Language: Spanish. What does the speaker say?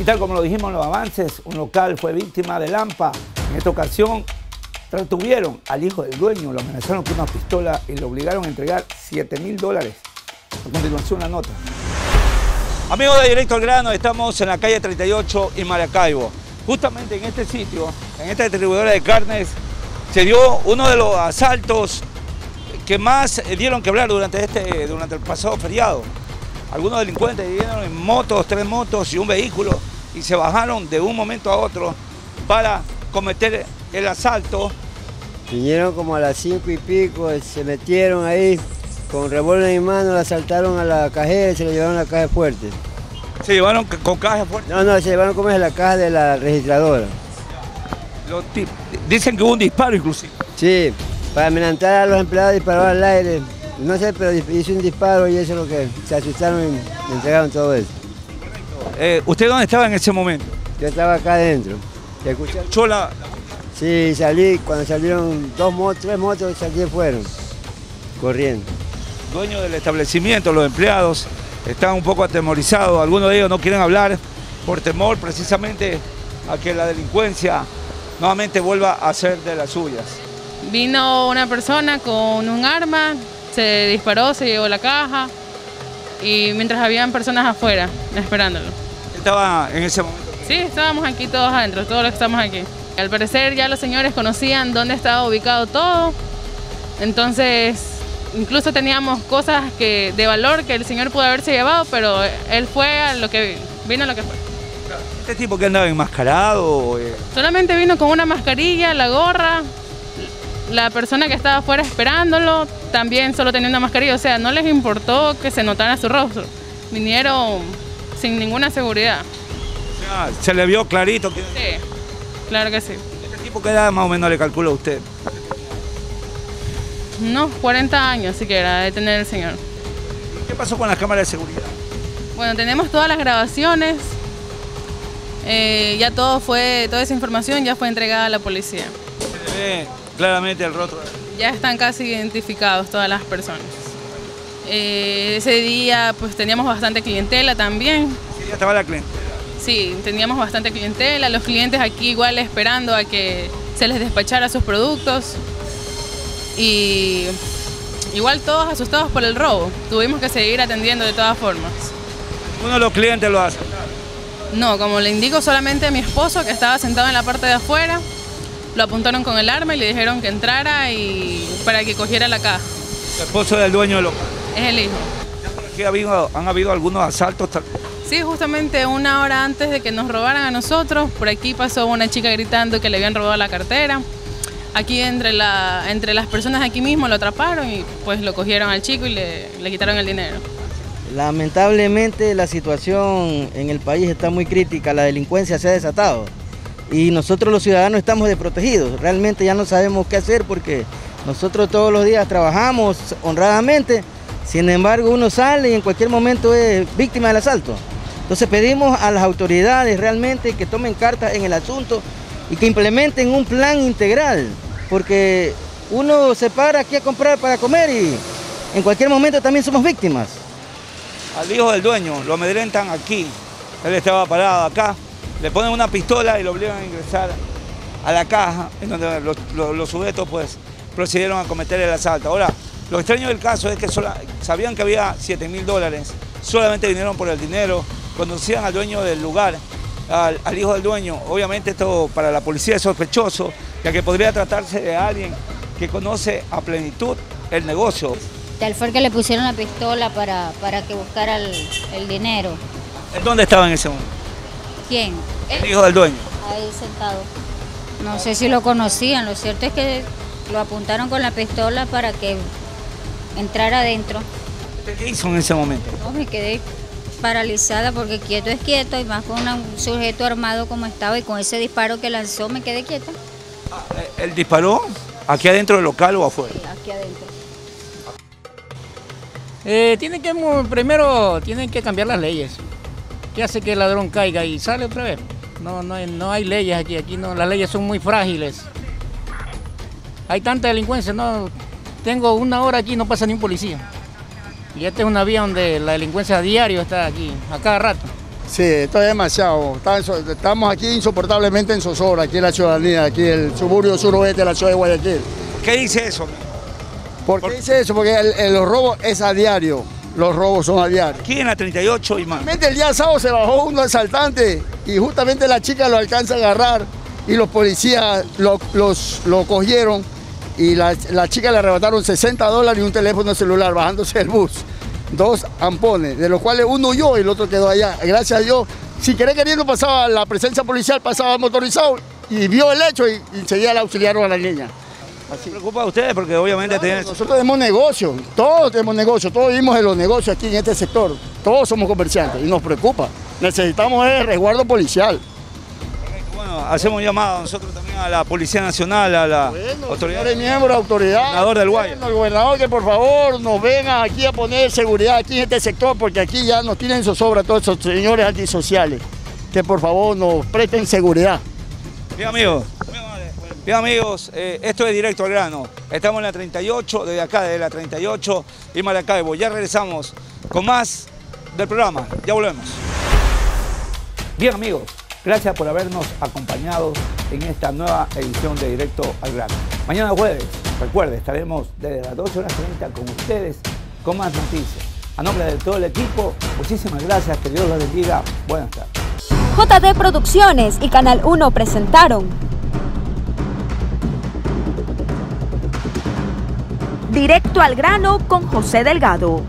Y tal como lo dijimos en los avances, un local fue víctima de Lampa. En esta ocasión retuvieron al hijo del dueño, lo amenazaron con una pistola y lo obligaron a entregar 7 mil dólares. A continuación la nota. Amigos de Directo al Grano, estamos en la calle 38 y Maracaibo. Justamente en este sitio, en esta distribuidora de carnes, se dio uno de los asaltos que más dieron que hablar durante, este, durante el pasado feriado. Algunos delincuentes vinieron en motos, tres motos y un vehículo y se bajaron de un momento a otro para cometer el asalto. Vinieron como a las cinco y pico, se metieron ahí con revólver en mano, la asaltaron a la cajera y se lo llevaron a la caja fuerte. ¿Se llevaron con caja fuerte? No, no, se llevaron como es la caja de la registradora. dicen que hubo un disparo inclusive. Sí, para amenazar a los empleados disparó al aire. No sé, pero hizo un disparo y eso es lo que se asustaron y entregaron todo eso. Eh, ¿Usted dónde estaba en ese momento? Yo estaba acá adentro. ¿Escuchó la, Sí, salí, cuando salieron dos motos, tres motos, salí fueron, corriendo. Dueño del establecimiento, los empleados, están un poco atemorizados, algunos de ellos no quieren hablar por temor precisamente a que la delincuencia nuevamente vuelva a ser de las suyas. Vino una persona con un arma, se disparó, se llevó la caja y mientras habían personas afuera esperándolo. ¿Estaba en ese momento? Sí, estábamos aquí todos adentro, todos los que estamos aquí. Al parecer ya los señores conocían dónde estaba ubicado todo, entonces incluso teníamos cosas que, de valor que el señor pudo haberse llevado, pero él fue a lo que vino a lo que fue. ¿Este tipo que andaba enmascarado? Eh? Solamente vino con una mascarilla, la gorra, la persona que estaba afuera esperándolo también solo tenía una mascarilla, o sea, no les importó que se notara su rostro, vinieron sin ninguna seguridad. Sea, se le vio clarito que... Sí. Claro que sí. ¿Qué tipo qué edad más o menos le calcula a usted? Unos 40 años siquiera de tener el señor. ¿Qué pasó con las cámaras de seguridad? Bueno, tenemos todas las grabaciones. Eh, ya todo fue, toda esa información ya fue entregada a la policía. Se ve claramente el rostro. Ya están casi identificados todas las personas. Eh, ese día pues teníamos bastante clientela también. Estaba la clientela. Sí, teníamos bastante clientela, los clientes aquí igual esperando a que se les despachara sus productos y igual todos asustados por el robo. Tuvimos que seguir atendiendo de todas formas. ¿Uno de los clientes lo hace? No, como le indico solamente a mi esposo que estaba sentado en la parte de afuera, lo apuntaron con el arma y le dijeron que entrara y para que cogiera la caja. ¿El esposo del dueño del local? Es el hijo. ¿Ya habido, han habido algunos asaltos? Sí, justamente una hora antes de que nos robaran a nosotros, por aquí pasó una chica gritando que le habían robado la cartera. Aquí entre, la, entre las personas aquí mismo lo atraparon y pues lo cogieron al chico y le, le quitaron el dinero. Lamentablemente la situación en el país está muy crítica, la delincuencia se ha desatado y nosotros los ciudadanos estamos desprotegidos. Realmente ya no sabemos qué hacer porque nosotros todos los días trabajamos honradamente, sin embargo uno sale y en cualquier momento es víctima del asalto. Entonces pedimos a las autoridades realmente que tomen cartas en el asunto y que implementen un plan integral, porque uno se para aquí a comprar para comer y en cualquier momento también somos víctimas. Al hijo del dueño lo amedrentan aquí, él estaba parado acá, le ponen una pistola y lo obligan a ingresar a la caja, en donde los, sujetos pues procedieron a cometer el asalto. Ahora, lo extraño del caso es que sabían que había 7 mil dólares, solamente vinieron por el dinero, conocían al dueño del lugar, al, hijo del dueño. Obviamente esto para la policía es sospechoso, ya que podría tratarse de alguien que conoce a plenitud el negocio. Tal fue que le pusieron la pistola para, para que buscara el, dinero. ¿En dónde estaba en ese momento? ¿Quién? El hijo del dueño. Ahí sentado. No sé si lo conocían, lo cierto es que lo apuntaron con la pistola para que entrara adentro. ¿Qué hizo en ese momento? No, me quedé paralizada porque quieto es quieto y más con un sujeto armado como estaba y con ese disparo que lanzó me quedé quieta. Ah, ¿El disparó aquí adentro del local o afuera? Sí, aquí adentro. Eh, tienen que, primero tienen que cambiar las leyes. ¿Qué hace que el ladrón caiga y sale otra vez? No, no, hay, no hay leyes aquí, aquí no, las leyes son muy frágiles. Hay tanta delincuencia, no, tengo una hora aquí y no pasa ni un policía. Y esta es una vía donde la delincuencia a diario está aquí, a cada rato. Sí, esto es demasiado. Estamos aquí insoportablemente en zozobra, aquí en la ciudadanía, aquí en el suburbio suroeste de la ciudad de Guayaquil. ¿Qué dice eso? ¿Por qué dice eso? Porque el, los robos es a diario. Los robos son a diario. Aquí en la 38 y más. El día sábado se bajó un asaltante y justamente la chica lo alcanza a agarrar y los policías lo, los, lo cogieron y la, la chica le arrebataron 60 dólares y un teléfono celular bajándose del bus dos ampones, de los cuales uno huyó y el otro quedó allá. Gracias a Dios, si querer queriendo pasaba la presencia policial, pasaba motorizado y vio el hecho y, enseguida le auxiliaron a la niña. Así. preocupa a ustedes porque obviamente tienen... Nosotros tenemos negocio, todos tenemos negocio, todos vivimos en los negocios aquí en este sector, todos somos comerciantes y nos preocupa. Necesitamos el resguardo policial hacemos llamado nosotros también a la Policía Nacional, a la autoridad. miembro, autoridad. Gobernador del Guaya. el gobernador que por favor nos venga aquí a poner seguridad aquí en este sector, porque aquí ya nos tienen zozobra todos esos señores antisociales. Que por favor nos presten seguridad. Bien amigos, bien amigos, eh, esto es directo al grano. Estamos en la 38, desde acá, desde la 38 y Maracaibo. Ya regresamos con más del programa. Ya volvemos. Bien amigos, Gracias por habernos acompañado en esta nueva edición de Directo al Grano. Mañana jueves, recuerde, estaremos desde las 12 horas 30 con ustedes con más noticias. A nombre de todo el equipo, muchísimas gracias, que Dios los bendiga. Buenas tardes. JD Producciones y Canal 1 presentaron Directo al Grano con José Delgado.